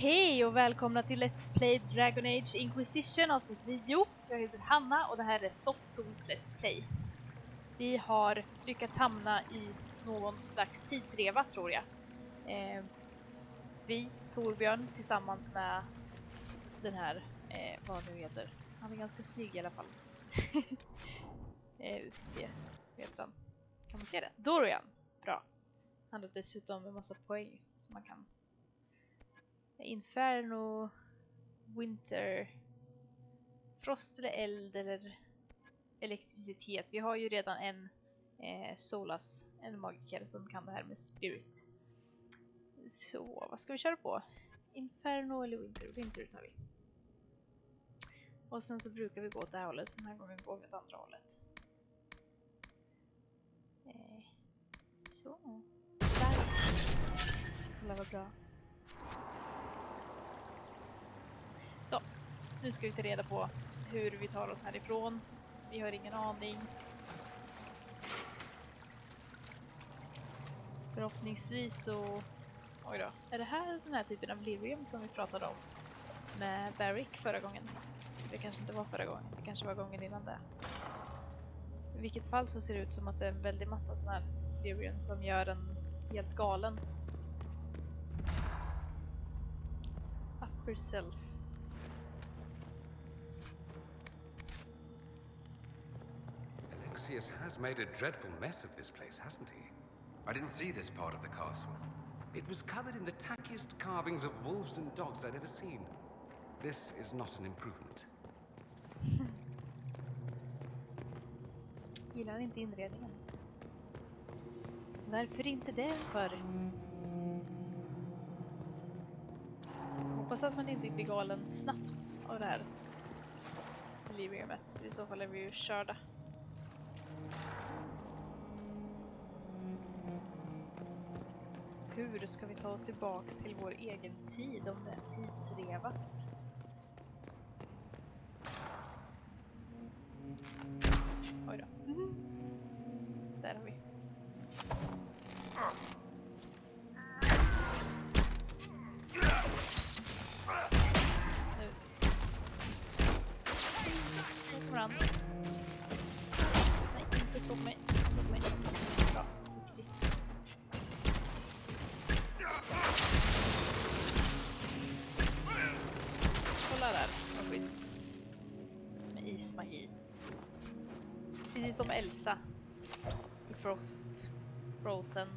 Hej och välkomna till Let's Play Dragon Age Inquisition avsnitt 9. Jag heter Hanna och det här är Softsols Let's Play. Vi har lyckats hamna i någon slags tidsreva tror jag. Eh, vi, Torbjörn, tillsammans med den här, eh, vad nu heter. Han är ganska snygg i alla fall. eh, vi ska se, vet han? Kan man se det? Dorian! Bra. Han har dessutom en massa poäng som man kan Inferno, Winter, Frost eller eld eller elektricitet. Vi har ju redan en eh, Solas, en magiker som kan det här med Spirit. Så, vad ska vi köra på? Inferno eller Winter? Winter tar vi. Och sen så brukar vi gå åt det här hållet, den här gången går vi åt andra hållet. Eh, så. Där. Kolla vad bra. Så, nu ska vi ta reda på hur vi tar oss härifrån. Vi har ingen aning. Förhoppningsvis så... Oj då. Är det här den här typen av Lirium som vi pratade om med Barrick förra gången? Det kanske inte var förra gången. Det kanske var gången innan det. I vilket fall så ser det ut som att det är en väldig massa sådana här Lirium som gör en helt galen. Upper cells. Alexius has made a dreadful mess of this place, hasn't he? I didn't see this part of the castle. It was covered in the tackiest carvings of wolves and dogs I'd ever seen. This is not an improvement. Gillar inte inredningen. Varför inte det för? Hoppas att man inte blir galen snabbt av det här Deliriumet, för i så fall är vi ju körda. Hur ska vi ta oss tillbaks till vår egen tid om det är tidsreva? Som Elsa i Frost, Frozen.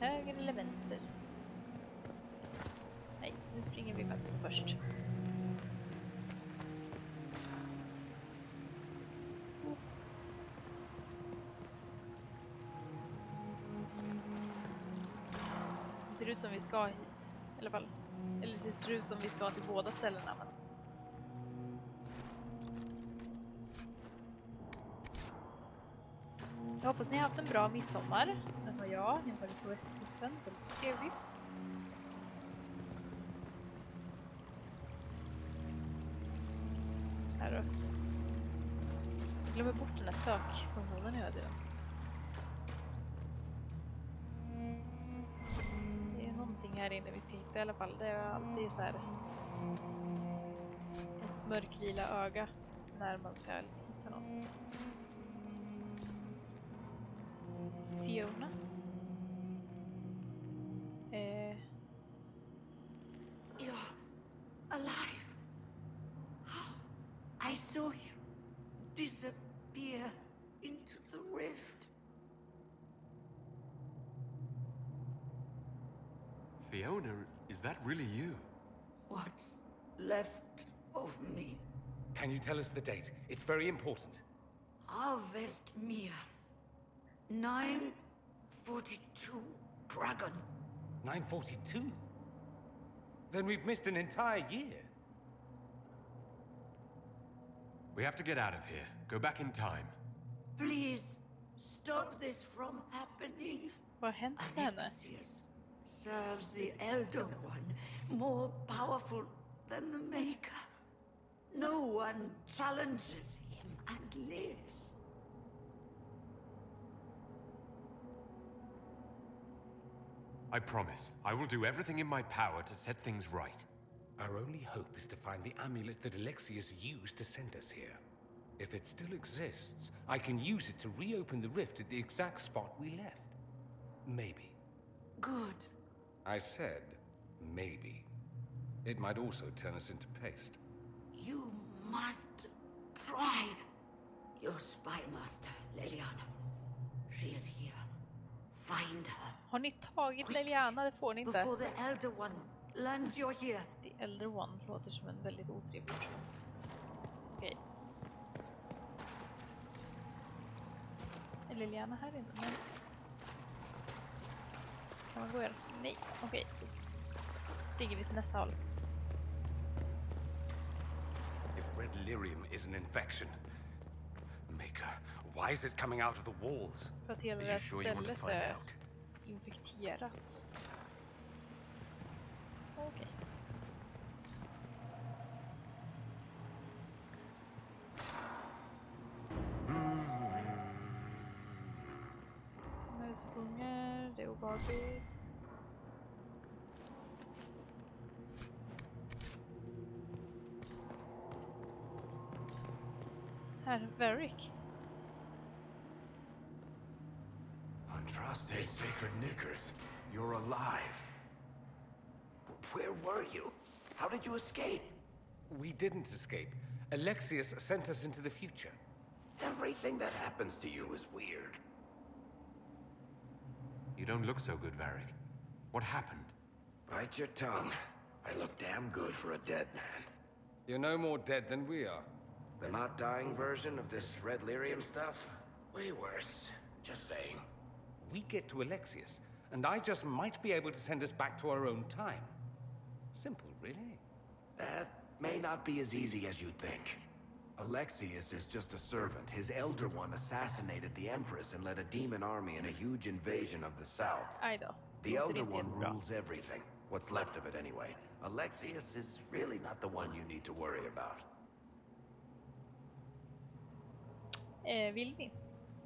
Höger eller vänster? Nej, nu springer vi vänster först. Det ser ut som vi ska hit. I alla fall. Eller det ser ut som vi ska till båda ställena. Men... Jag hoppas ni har haft en bra midsommar. Det har jag. Jag har varit på västkusten. Väldigt trevligt. Här då. Jag glömmer bort den där sökfunktionen hela tiden. Det är någonting här inne vi ska hitta i alla fall. Det är alltid så här ett mörklila öga när man ska that really you? What's left of me? Can you tell us the date? It's very important. Harvestmere. 942 Dragon. 942? Then we've missed an entire year. We have to get out of here. Go back in time. Please stop this from happening. vad har hänt med henne? Alexius serves the Elder One, more powerful than the Maker. No one challenges him and lives. I promise. I will do everything in my power to set things right. Our only hope is to find the amulet that Alexius used to send us here. If it still exists, I can use it to reopen the rift at the exact spot we left. Maybe. Good. I said, maybe. It might also turn us into paste. You must try. Your spy master, Leliana. She is here. Find her. Har ni tagit Leliana? Det får ni inte. Before the Elder One learns you're here. The Elder One låter som en väldigt otrevlig person. Okej. Är Liliana här inne? Nej. Kan man gå igen? Nej, okej. Springer vi till nästa håll. If red lyrium is an infection, Maker, why is it coming out of the walls? För att hela Are you sure you want to find out? infekterat. Okej. Mm. Näsgungar, det är obehagligt. Herr Varric. Andraste Sacred Knickers, you're alive. Where were you? How did you escape? We didn't escape. Alexius sent us into the future. Everything that happens to you is weird. You don't look so good, Varric. What happened? Bite your tongue. I look damn good for a dead man. You're no more dead than we are. The not dying version of this red lyrium stuff? Way worse. Just saying. We get to Alexius, and I just might be able to send us back to our own time. Simple, really. That may not be as easy as you think. Alexius is just a servant. His Elder One assassinated the Empress and led a demon army in a huge invasion of the South. Aj då. The Elder One rules everything. What's left of it anyway. Alexius is really not the one you need to worry about. Eh, vill ni?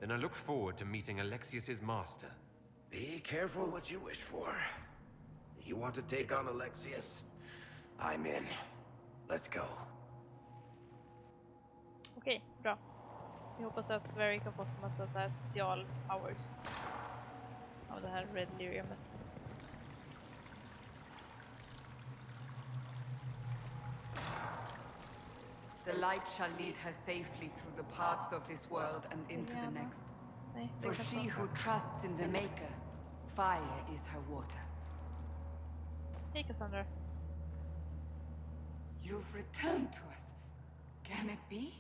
Then I look forward to meeting Alexius's master. Be careful what you wish for. You want to take on Alexius? I'm in. Let's go. Okej, bra. Vi hoppas att Varric har fått en massa så här special powers av det här Red Lyriumet. The light shall lead her safely through the paths of this world and into the next. For she who trusts in the Maker, fire is her water. Hej Cassandra. You've returned to us. Can it be?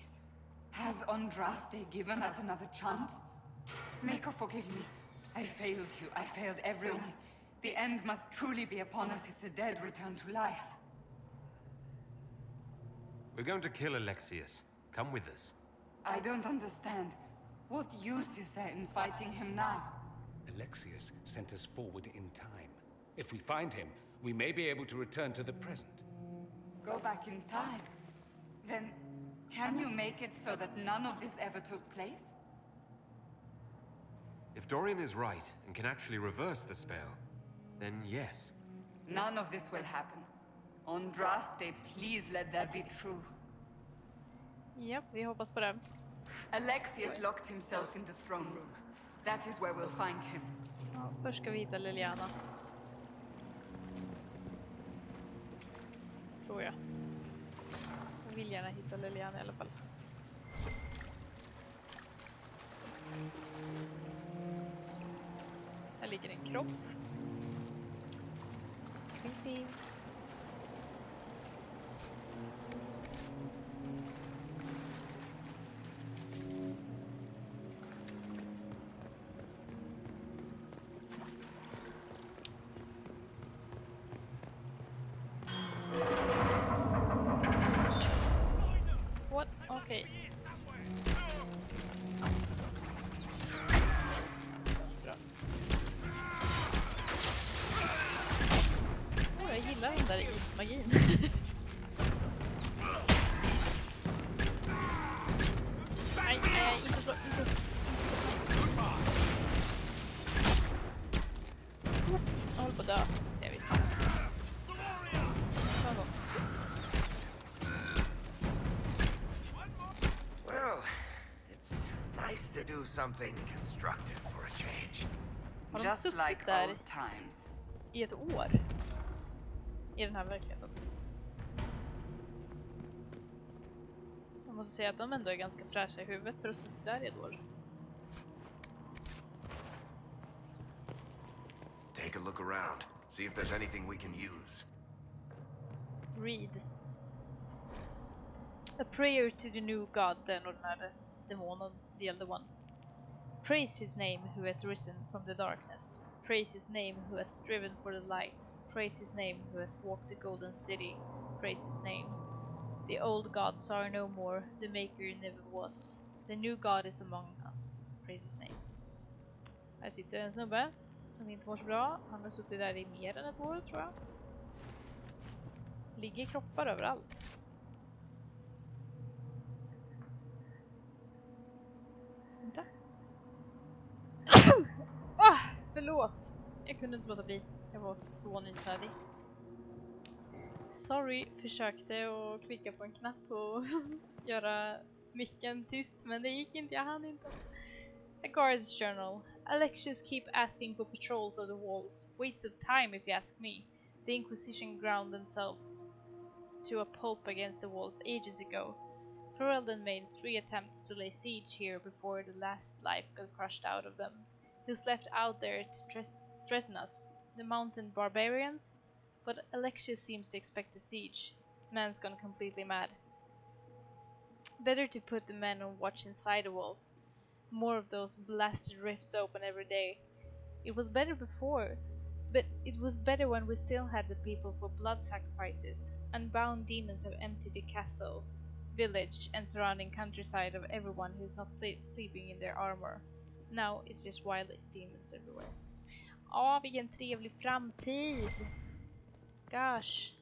Has Andraste given us another chance? Maker, forgive me. I failed you. I failed everyone. The end must truly be upon us if the dead return to life. We're going to kill Alexius. Come with us. I don't understand. What use is there in fighting him now? Alexius sent us forward in time. If we find him, we may be able to return to the present. Go back in time. Then, can you make it so that none of this ever took place? If Dorian is right and can actually reverse the spell, then yes. None of this will happen. Andraste, please let that be true. Japp, vi hoppas på det. Alexius locked himself in the throne room. That is where we'll find him. Ja, först ska vi hitta Liliana. Tror jag. Jag vill gärna hitta Liliana i alla fall. Här ligger en kropp. Creepy. Do something constructive for a change. Har de Just suttit like där old times. i ett år? I den här verkligheten? Jag måste säga att de ändå är ganska fräscha i huvudet för att ha suttit där i ett år. Take a look around. See if there's anything we can use. Read. A prayer to the new god, den ordinäre demonen, the elder one. Praise his name who has risen from the darkness. Praise his name who has striven for the light. Praise his name who has walked the golden city. Praise his name. The old gods are no more, the maker never was. The new god is among us. Praise his name. Här sitter en snubbe som inte mår så bra. Han har suttit där i mer än ett år tror jag. Ligger kroppar överallt. Vänta. ah, förlåt! Jag kunde inte låta bli. Jag var så nysnödig. Sorry, försökte att klicka på en knapp och göra micken tyst men det gick inte, jag hann inte. A guard's journal. Alexius keep asking for patrols of the walls. Waste of time if you ask me. The Inquisition ground themselves to a pulp against the walls ages ago. Ferelden made three attempts to lay siege here before the last life got crushed out of them. Who's left out there to threaten us? The mountain barbarians? But Alexius seems to expect a siege. Man's gone completely mad. Better to put the men on watch inside the walls. More of those blasted rifts open every day. It was better before, but it was better when we still had the people for blood sacrifices. Unbound demons have emptied the castle, village, and surrounding countryside of everyone who's not sleeping in their armor. Now it's just wild demons everywhere. Ja, vilken trevlig framtid! Gosh.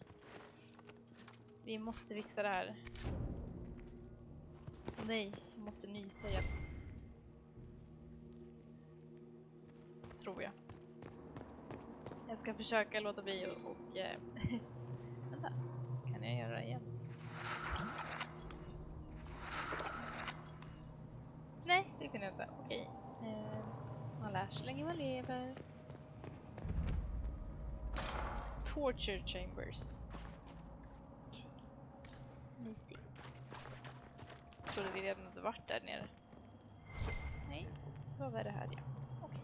Vi måste fixa det här. Nej, jag måste nysa igen. Tror jag. Jag ska försöka låta bli och... och eh, vänta, kan jag göra det igen? Nej, det kunde jag inte. Okej. Sig länge man lever. Torture chambers. Okej. Mysigt. Jag trodde vi redan hade varit där nere. Nej, vad var det här ja. Okej.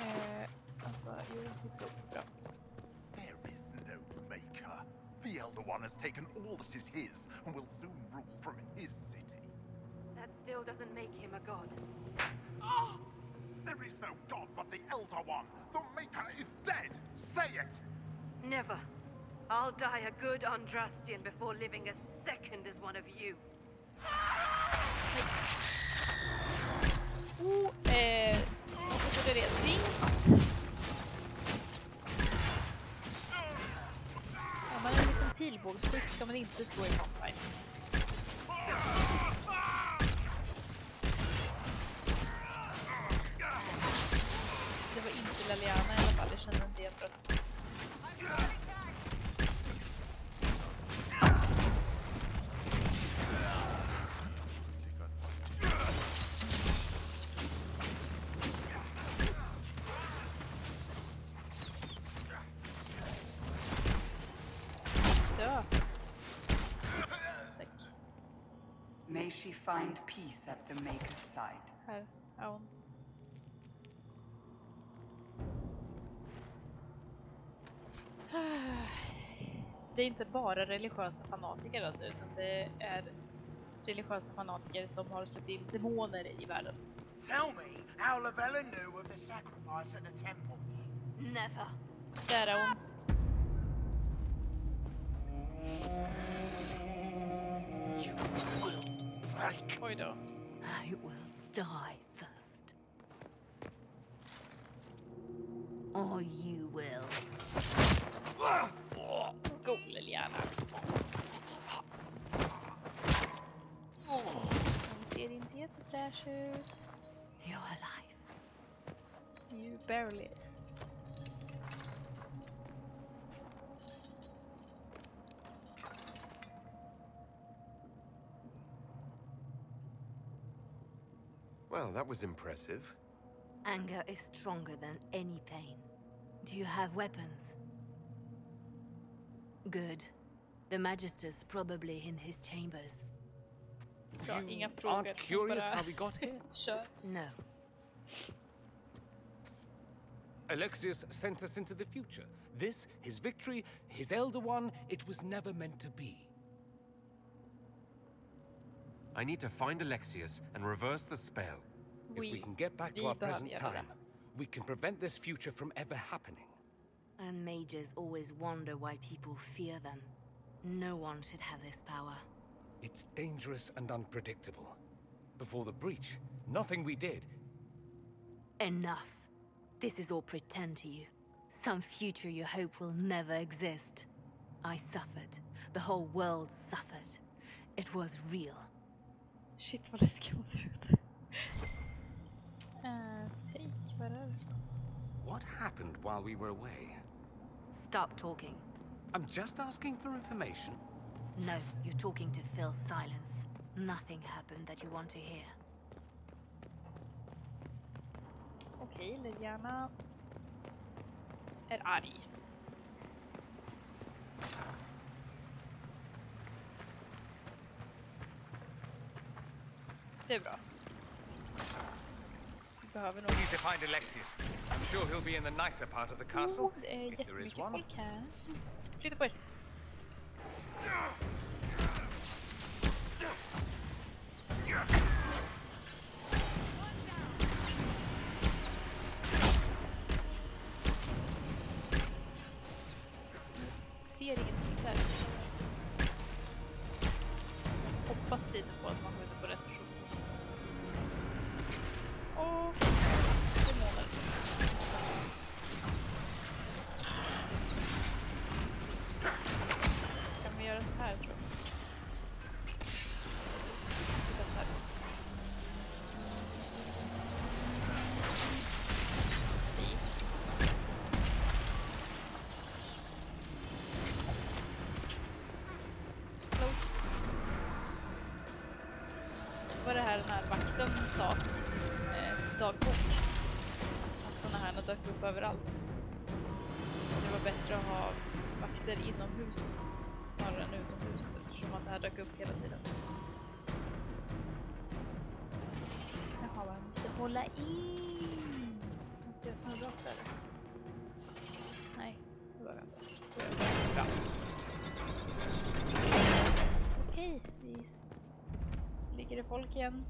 Eh, alltså, jo, vi ska upp. Bra. There is no maker. The Elder One has taken all that is his and will soon rule from his city. That still doesn't make him a god. Ah! There is no god but the Elder One. The Maker is dead. Say it. Never. I'll die a good Andrastian before living a second as one of you. Oh, eh, vad betyder det? Ring? Om man är en liten pilbågsskytt ska man inte stå i frontline. Find peace at the Maker's side. Här är hon. Det är inte bara religiösa fanatiker alltså, utan det är religiösa fanatiker som har släppt in demoner i världen. Tell me how Lavella knew of the sacrifice at the temple. Never. Där är hon. Frank. Oida. I will die first. Or you will. Go, Leliana. See other. You're alive. You barely. Well, that was impressive. Anger is stronger than any pain. Do you have weapons? Good. The Magister's probably in his chambers. Bra, You inga frågor. aren't curious how we got here? Kör. No. Alexius sent us into the future. This, his victory, his Elder One, it was never meant to be. I need to find Alexius and reverse the spell. If we We- can get back to our present time, we can prevent this future from ever happening. And mages always wonder why people fear them. No one should have this power. It's dangerous and unpredictable. Before the breach, nothing we did. Enough. This is all pretend to you. Some future you hope will never exist. I suffered. The whole world suffered. It was real. Shit vad läskig hon ser ut. Uh, take, vad är det? What happened while we were away? Stop talking. I'm just asking for information. No, you're talking to fill silence. Nothing happened that you want to hear. Okej, Liliana är arg. Det är bra. Vi behöver nog... We need to find Alexius. I'm sure he'll be in the nicer part of the castle. Oh, det är if there is jättemycket one. folk här. Flytta på er. Ser ingenting där. Hoppas lite på att man Måste jag snurra också eller? Nej, det behöver. Bra. Okej, vi ligger det folk igen.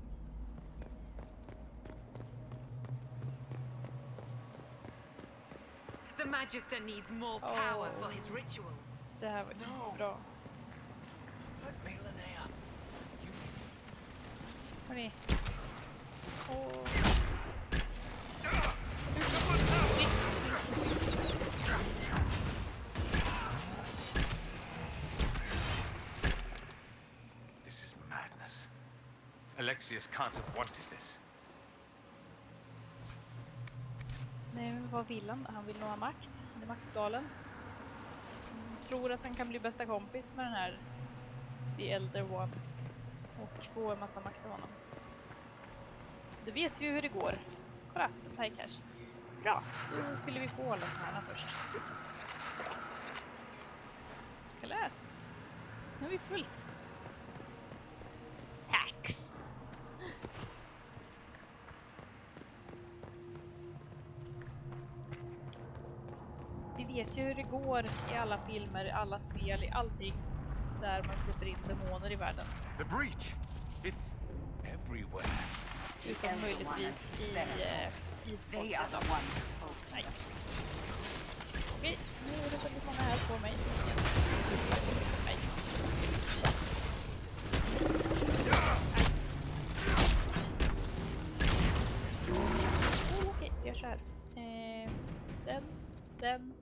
The Magister needs more Oh. power for his rituals. Det här var No. bra. Let me, Linnea. Hörni. Åh. Alexius can't have wanted this. Nej, men vad vill han? Han vill nog ha makt. Han är maktgalen. Han tror att han kan bli bästa kompis med den här The Elder One. Och få en massa makt av honom. Då vet vi ju hur det går. Kolla, supply cash. Bra, då fyller vi på alla de här först. Kolla här. Nu har vi fullt. Vet ju hur det går i alla filmer, i alla spel, i allting där man släpper in demoner i världen. The breach! It's Everywhere. Utom möjligtvis i They isfolket då. Nej. Okej, nu är det väldigt många här på mig. Igen. Nej. Oh, Okej, så här. Eh, den, den,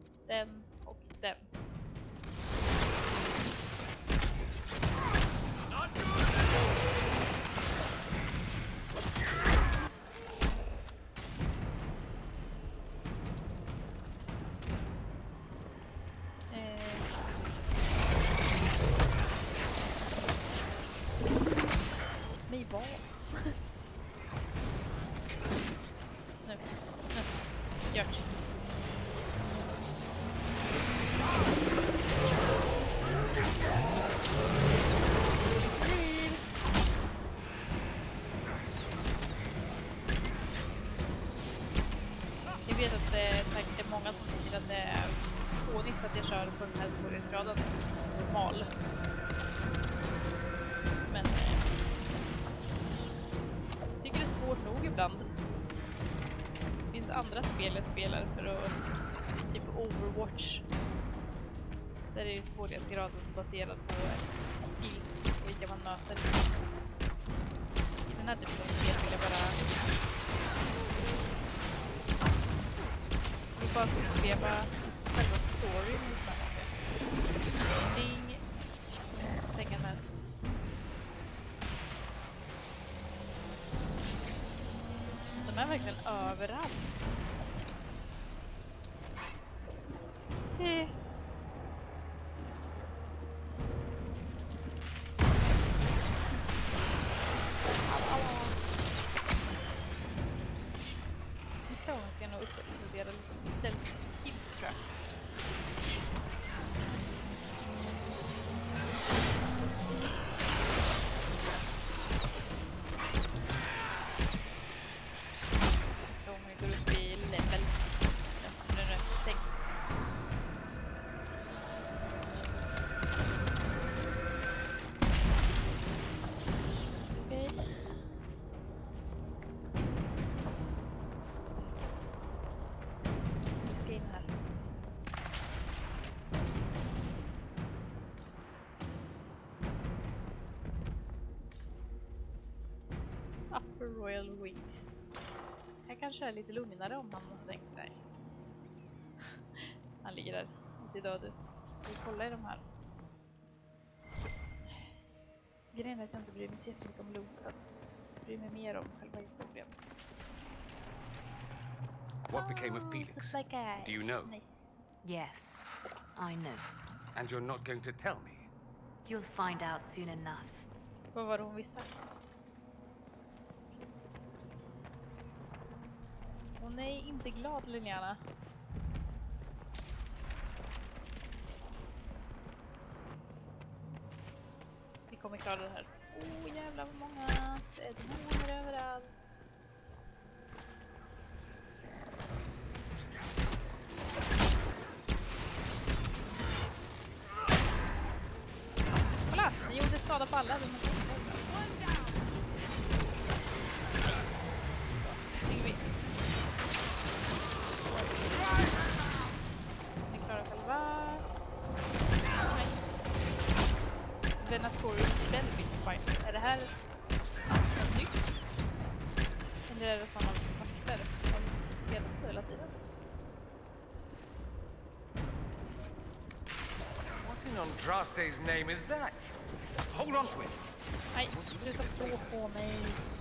svårighetsgraden baserad på skills och vilka man möter. Den här typen av spel vill jag bara... Jag vill bara uppleva rekommendera lite stealth skills tror jag. Upper Royal Wing. Här kanske är lite lugnare om man har tänkt sig. Han ligger där och ser död ut. Ska vi kolla i de här? Grejen är att jag inte bryr mig så jättemycket om looten. Jag bryr mig mer om själva historien. What became of Felix? guy. Do you know? Yes, I know. And you're not going to tell me? You'll find out soon enough. Vad var det hon visste? Hon är inte glad Liliana. Vi kommer klara det här. Oh jävlar vad många! Det är demoner överallt. Kolla! Ni gjorde skada på alla. Andraste's name is that? Hold on to it. Hey, sluta slå på mig. Alla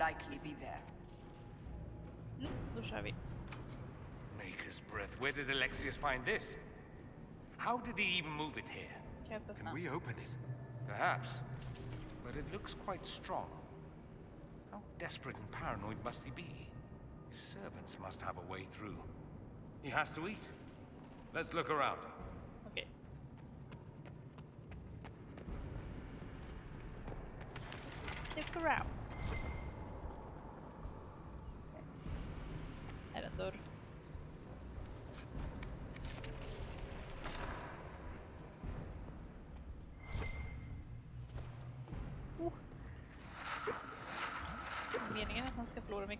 likely be there. Mm, då kör vi. Maker's breath. Where did Alexius find this? How did he even move it here? Kan jag inte öppna? Can we open it? Perhaps. But it looks quite strong. How desperate and paranoid must he be? His servants must have a way through. He has to eat. Let's look around. Okej. Look around.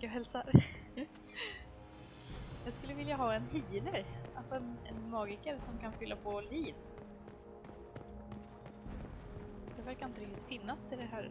Meningen och hälsar. Jag skulle vilja ha en healer. Alltså en, en magiker som kan fylla på liv. Det verkar inte riktigt finnas i det här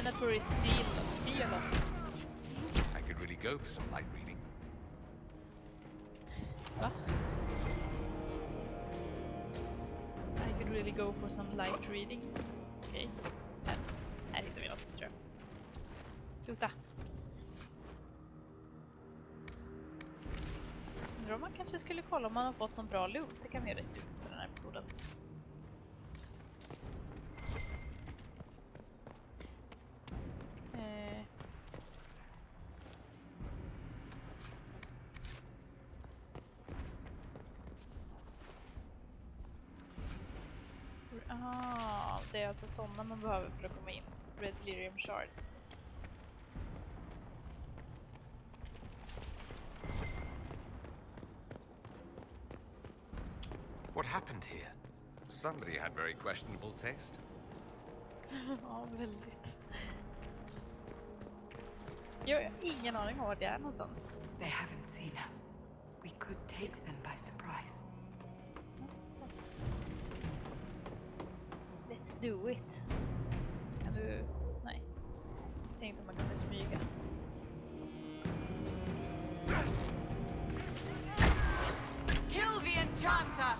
Seal. Seal. Sealot. I could really go for some light reading. Va? I could really go for some light reading. Okej. Här. Här hittar vi något tror jag. Luta. Undrar om man kanske skulle kolla om man har fått någon bra loot. Det kan vi göra i slutet av den här episoden. Alltså sådana man behöver för att komma in. Red Lyrium Shards. What happened here? Somebody had very questionable taste. ja, väldigt. Jag har ingen aning om vart jag är någonstans. They haven't seen us. We could take them by surprise. Let's do it. Kan du... Nej. Tänkte om man kunde smyga. Kill the enchanter!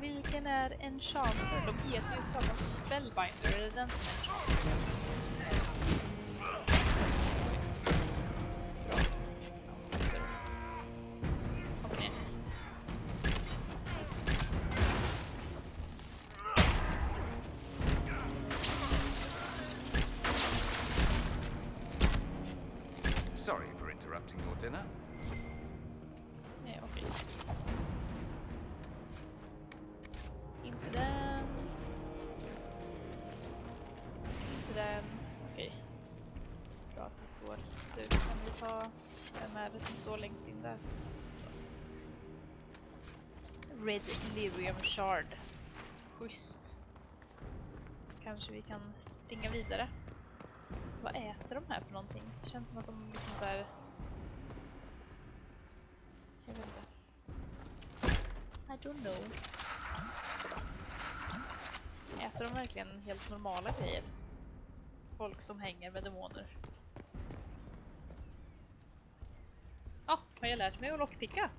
Vilken är Enchanter? De heter ju samma som Spellbinder. Är det den som är Enchanter? Red Lyrium Shard. Schysst. Kanske vi kan springa vidare. Vad äter de här för någonting? Det känns som att de liksom så här jag vet inte. I don't know. Äter de verkligen helt normala grejer? Folk som hänger med demoner. Ah, ja, har jag lärt mig att lockpicka?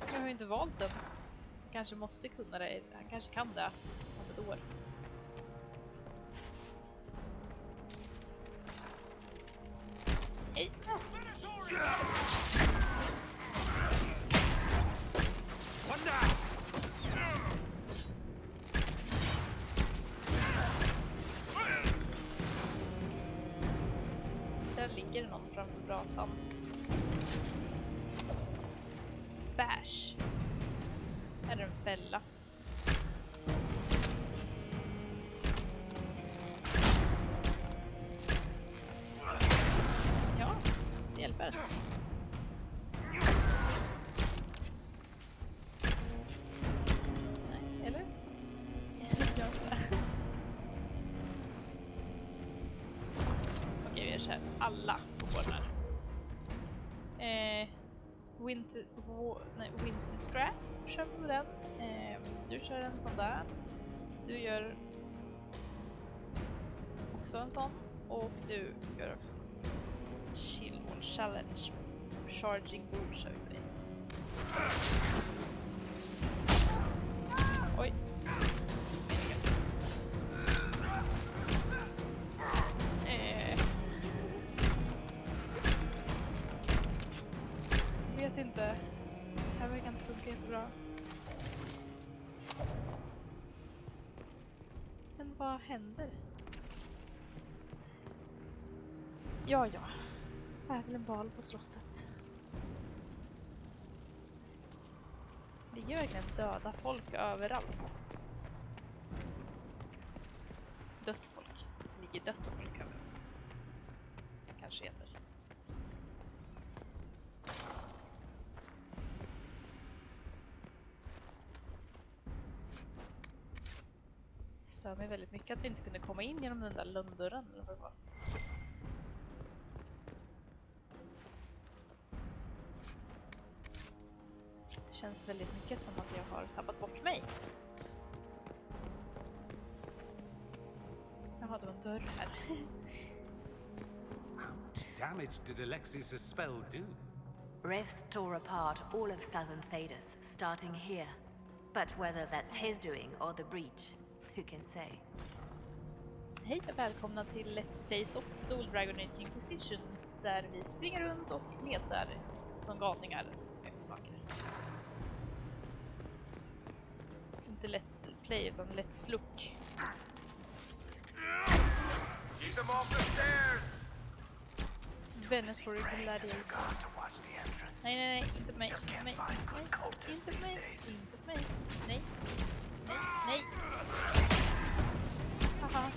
Jag har ju inte valt den. Han kanske måste kunna det. Han kanske kan det om ett år. Hej! Där ligger det någon framför brasan. Ash. Är det en fälla? Nej, winter scraps kör vi med den. Eh, du kör en sån där. Du gör också en sån. Och du gör också en chill wall challenge. Charging board kör vi med dig. Ja, ja. Här är väl en bal på slottet. Det ligger verkligen döda folk överallt. Dött folk. Det ligger dött folk överallt. Kanske heter. Stör mig väldigt mycket att vi inte kunde komma in genom den där lönndörren eller vad det var. Känns väldigt mycket som att jag har tappat bort mig. Jaha, det var en dörr här. How much damage did Alexis' spell do? Rifts tore apart all of southern Thedas, starting here. But whether that's his doing or the breach, who can say? Hej och välkomna till Let's Play Sol- Soul Dragon Age Inquisition där vi springer runt och letar som galningar efter saker. Inte Let's Play utan Let's Look. Keep them off the stairs! Gladiator. Nej, nej, nej, inte mig, inte mig, inte mig, inte mig, nej, nej, nej. Haha.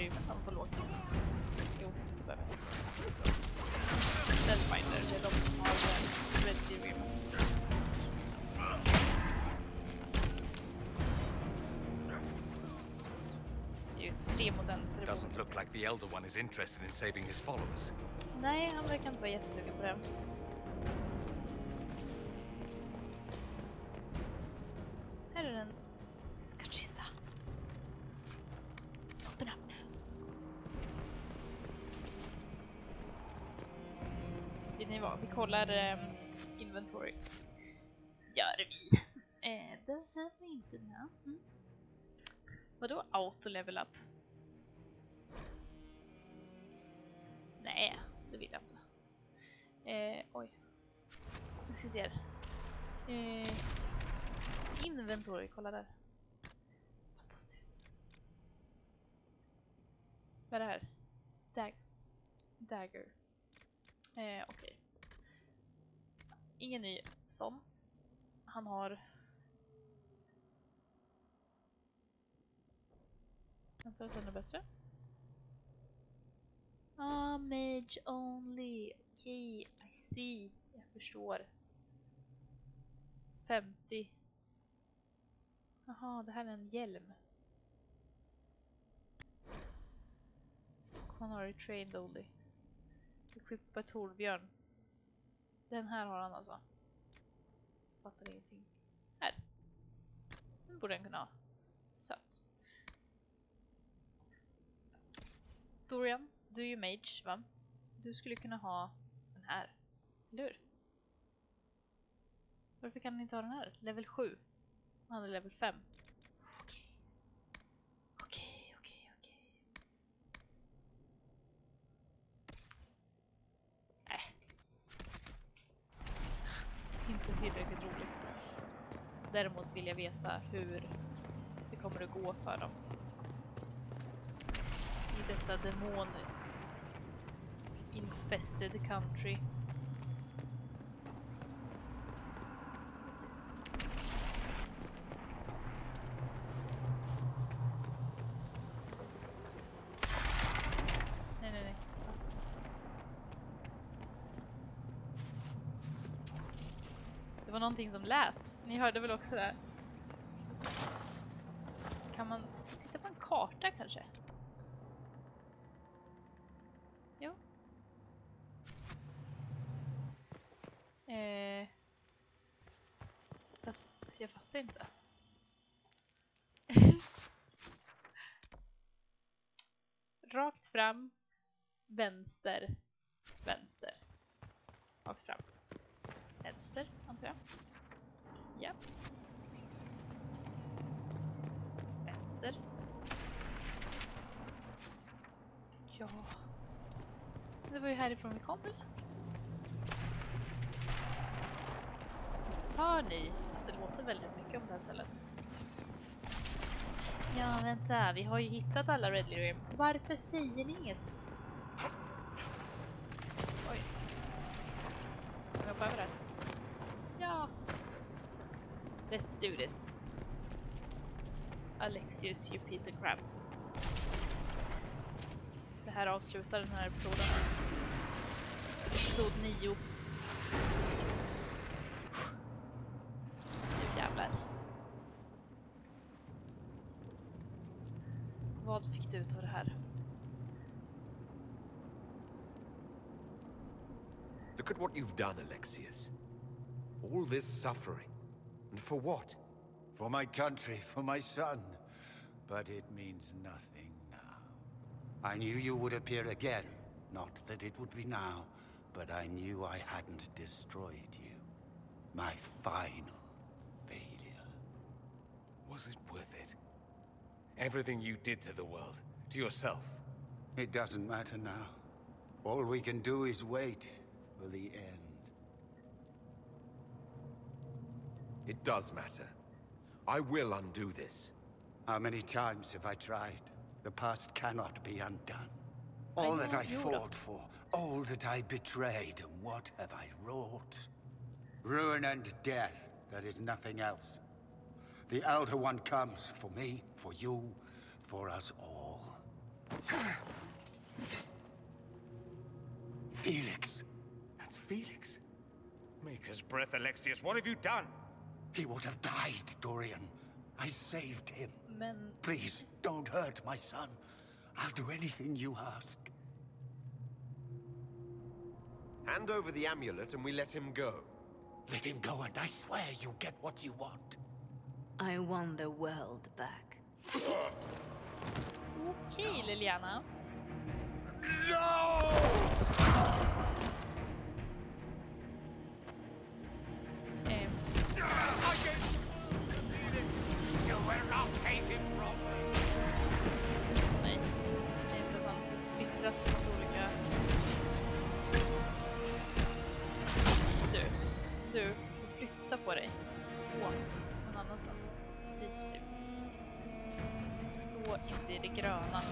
Bryr mig han lågt. Jo, det behöver jag. Stealthfinder, det är de som har eh, Red Theory Monsters. Det är ju tre mot en, så det Doesn't look like the Elder One is interested in saving his followers. Nej, han verkar inte vara jättesugen på det. Ehm, inventory. Gör vi. Eh, det här är inte det. Mm. Vadå auto level up? Nej, det vill jag inte. Eh, oj. Nu ska vi se här. Eh, inventory, kolla där. Fantastiskt. Vad är det här? Dag dagger. Eh, okej. Ingen ny sån. Han har... Vänta, den är bättre. Ah, mage only. Okej, I see. Jag förstår. 50. Jaha, det här är en hjälm. Connery trained only. Equipped Torbjörn. Den här har han alltså. Fattar ingenting. Här. Den borde den kunna ha. Sött. Dorian, du är ju mage va? Du skulle kunna ha den här. Eller hur? Varför kan ni inte ha den här? Level 7. Han är level 5. Okej. Okej, okej, okej. Äh. Inte tillräckligt roligt. Däremot vill jag veta hur det kommer att gå för dem. I detta demon infested country. Nej, nej, nej. Det var någonting som lät. Ni hörde väl också det? Kan man titta på en karta kanske? Jo. Eh. Fast jag fattar inte. Rakt fram. vänster, vänster. Rakt fram. Vänster, antar jag. Ja. Vänster. Ja. Det var ju härifrån vi kom väl? Hör ni att det låter väldigt mycket om det här stället? Ja, vänta. Vi har ju hittat alla Red Lyrium. Varför säger ni inget? Oj. Ska jag hoppa över det? Ja. Let's do this. Alexius, you piece of crap. Det här avslutar den här episoden. Episod 9. Nu jävlar. Vad fick du ut av det här? Look at what you've done, Alexius. All this suffering. And for what? For my country, for my son. But it means nothing now. I knew you would appear again. Not that it would be now, but I knew I hadn't destroyed you. My final failure. Was it worth it? Everything you did to the world, to yourself. It doesn't matter now. All we can do is wait for the end. It does matter. I will undo this. How many times have I tried? The past cannot be undone. All that I know fought for, all that I betrayed, and what have I wrought? Ruin and death, there is nothing else. The Elder One comes for me, for you, for us all. Felix. That's Felix. Maker's breath, Alexius. What have you done? He would have died, Dorian. I saved him. Men Please, don't hurt my son. I'll do anything you ask. Hand over the amulet and we let him go. Let him go and I swear you get what you want. I want the world back. okay, Leliana. No! Du. Flytta på dig. Gå. Någon annanstans. Dit typ. Stå inte i det gröna.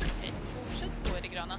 Okej, fortsätt stå i det gröna.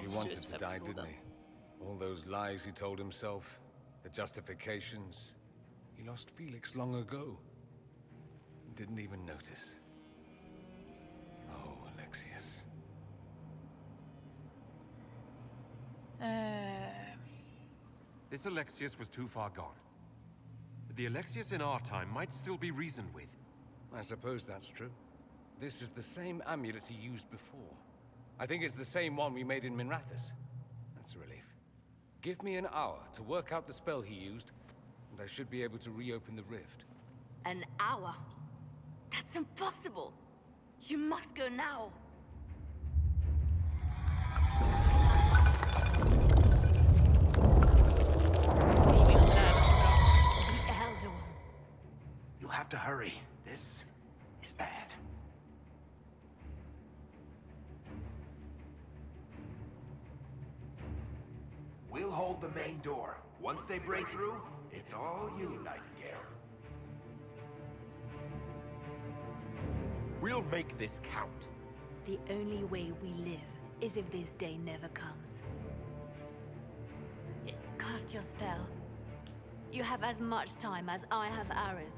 He wanted to die, didn't he? All those lies he told himself, the justifications. He lost Felix long ago. Didn't even notice. Oh, Alexius. Eh, This Alexius was too far gone. But the Alexius in our time might still be reasoned with. I suppose that's true. This is the same amulet he used before. I think it's the same one we made in Minrathous. That's a relief. Give me an hour to work out the spell he used, and I should be able to reopen the rift. An hour? That's impossible! You must go now! tror vi inte det är något bra. The Elder One. You'll have to hurry. Hold the main door. Once they break through, it's all you, Nightingale. We'll make this count. The only way we live is if this day never comes. Cast your spell. You have as much time as I have hours.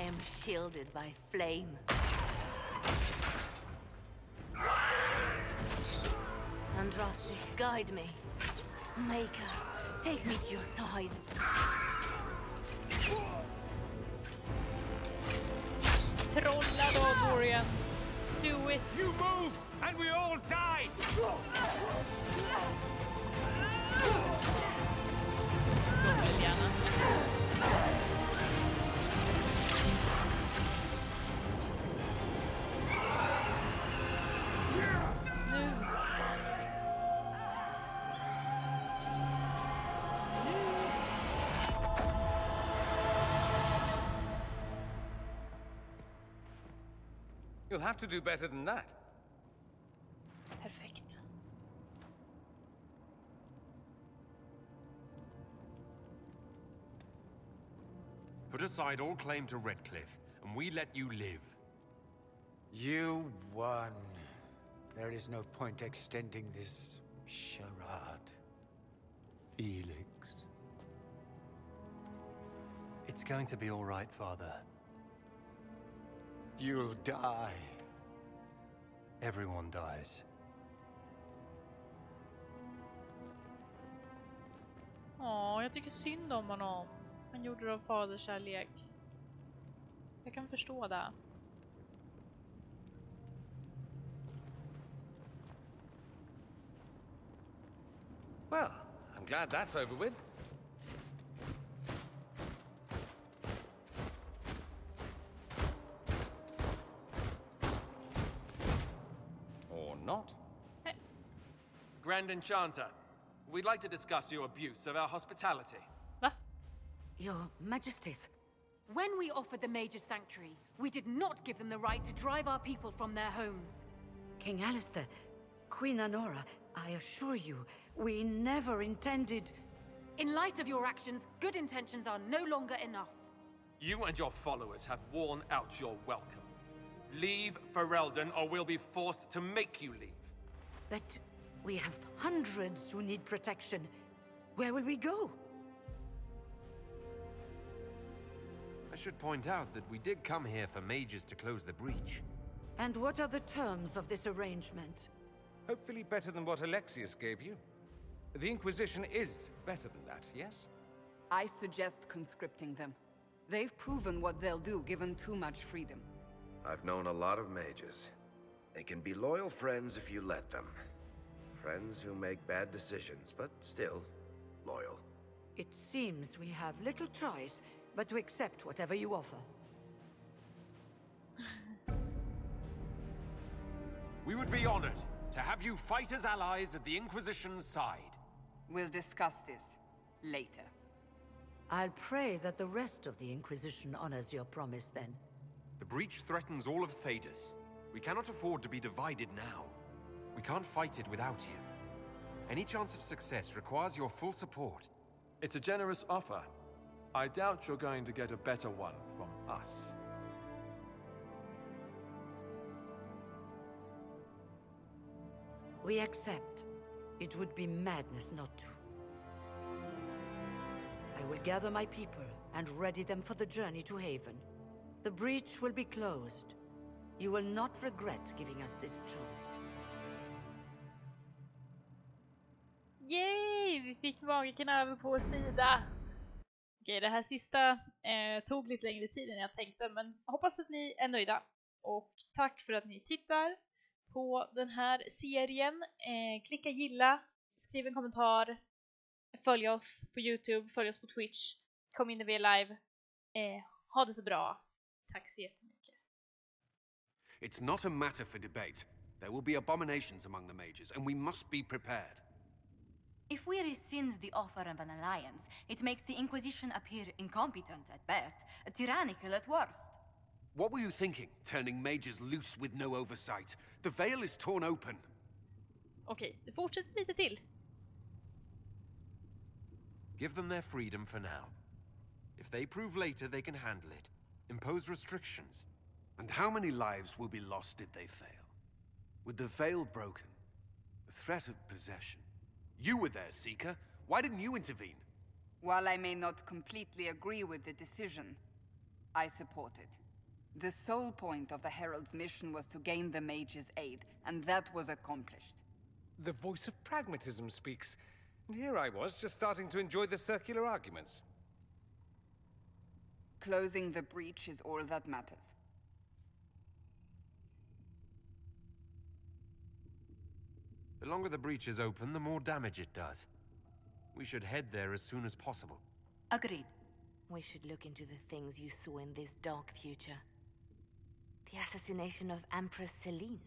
I am shielded by flame. Andraste, guide me. Maker, take me to your side. Trolla då, Dorian. Do it. You move, and we all die! De vill gärna. You'll have to do better than that. Perfekt. Put aside all claim to Redcliffe, and we let you live. You won. There is no point extending this charade. Felix. It's going to be all right, Father. You'll die. Everyone dies. Ja, jag tycker synd om honom. Han gjorde det av faderskärlek. Jag kan förstå det. Well, I'm glad that's over with. Grand Enchanter, we'd like to discuss your abuse of our hospitality. Va? Your Majesties, when we offered the Major Sanctuary, we did not give them the right to drive our people from their homes. King Alistair, Queen Anora, I assure you, we never intended... In light of your actions, good intentions are no longer enough. You and your followers have worn out your welcome. Leave Ferelden, or we'll be forced to make you leave. But we have hundreds who need protection. Where will we go? I should point out that we did come here for mages to close the breach. And what are the terms of this arrangement? Hopefully better than what Alexius gave you. The Inquisition is better than that, yes? I suggest conscripting them. They've proven what they'll do given too much freedom. I've known a lot of mages. They can be loyal friends if you let them. Friends who make bad decisions, but still loyal. It seems we have little choice but to accept whatever you offer. We would be honored to have you fight as allies at the Inquisition's side. We'll discuss this later. I'll pray that the rest of the Inquisition honors your promise then. The breach threatens all of Thedas. We cannot afford to be divided now. We can't fight it without you. Any chance of success requires your full support. It's a generous offer. I doubt you're going to get a better one from us. We accept. It would be madness not to. I will gather my people and ready them for the journey to Haven. The breach will be closed. You will not regret giving us this chance. Fick magikerna över på vår sida. Okej, det här sista eh, tog lite längre tid än jag tänkte, men hoppas att ni är nöjda. Och tack för att ni tittar på den här serien. Eh, klicka gilla, skriv en kommentar, följ oss på Youtube, följ oss på Twitch, kom in när vi är live. Eh, ha det så bra. Tack så jättemycket. It's not a matter for debate. There will be abominations among the mages, and we must be prepared. If we rescind the offer of an alliance, it makes the Inquisition appear incompetent at best, tyrannical at worst. What were you thinking, turning mages loose with no oversight? The veil is torn open. Okej, det fortsätter lite till. Give them their freedom for now. If they prove later they can handle it, impose restrictions. And how many lives will be lost if they fail? With the veil broken, the threat of possession. You were there, Seeker. Why didn't you intervene? While I may not completely agree with the decision, I support it. The sole point of the Herald's mission was to gain the mage's aid, and that was accomplished. The voice of pragmatism speaks. And here I was, just starting to enjoy the circular arguments. Closing the breach is all that matters. The longer the breach is open, the more damage it does. We should head there as soon as possible. Agreed. We should look into the things you saw in this dark future. The assassination of Empress Celine.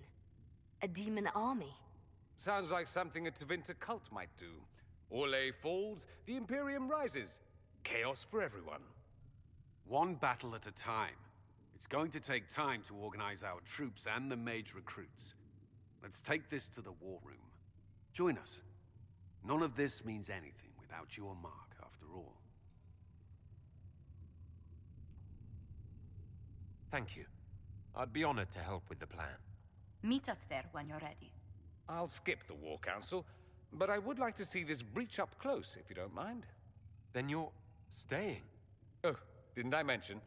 A demon army. Sounds like something a Tevinter cult might do. Orlais falls, the Imperium rises. Chaos for everyone. One battle at a time. It's going to take time to organize our troops and the mage recruits. Let's take this to the war room. Join us. None of this means anything without your mark, after all. Thank you. I'd be honored to help with the plan. Meet us there when you're ready. I'll skip the War Council, but I would like to see this breach up close, if you don't mind. Then you're staying? Oh, didn't I mention?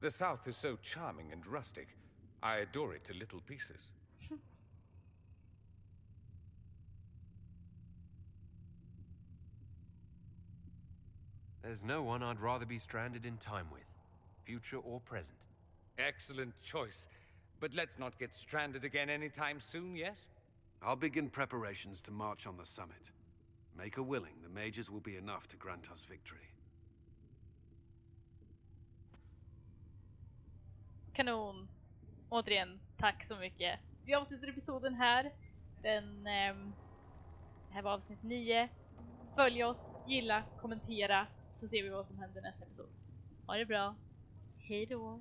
The South is so charming and rustic. I adore it to little pieces. There's no one I'd rather be stranded in time with, future or present. Excellent choice. But let's not get stranded again anytime soon, yes? I'll begin preparations to march on the summit. Maker willing, the mages will be enough to grant us victory. Kanon! Återigen, tack så mycket. Vi avslutar episoden här. Den, ehm, det här var avsnitt 9. Följ oss, gilla, kommentera så ser vi vad som händer nästa episod. Ha det bra. Hej då!